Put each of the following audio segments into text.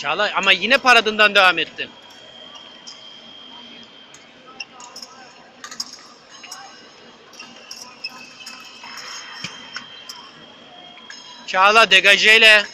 Çağla ama yine paradından devam ettin. Çağla degajeyle.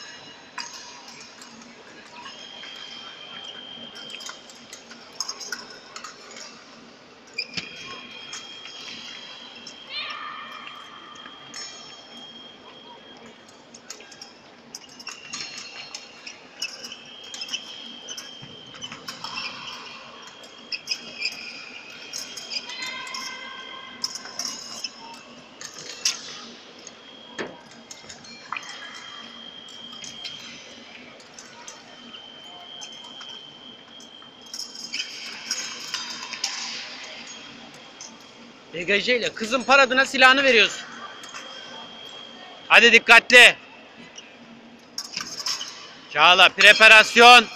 Degajeyle kızın paradına silahını veriyorsun. Hadi dikkatli. Çağla preparasyon.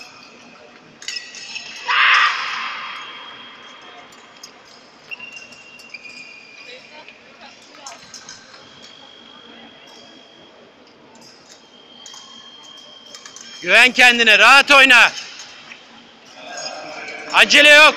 Güven kendine, rahat oyna. Acele yok.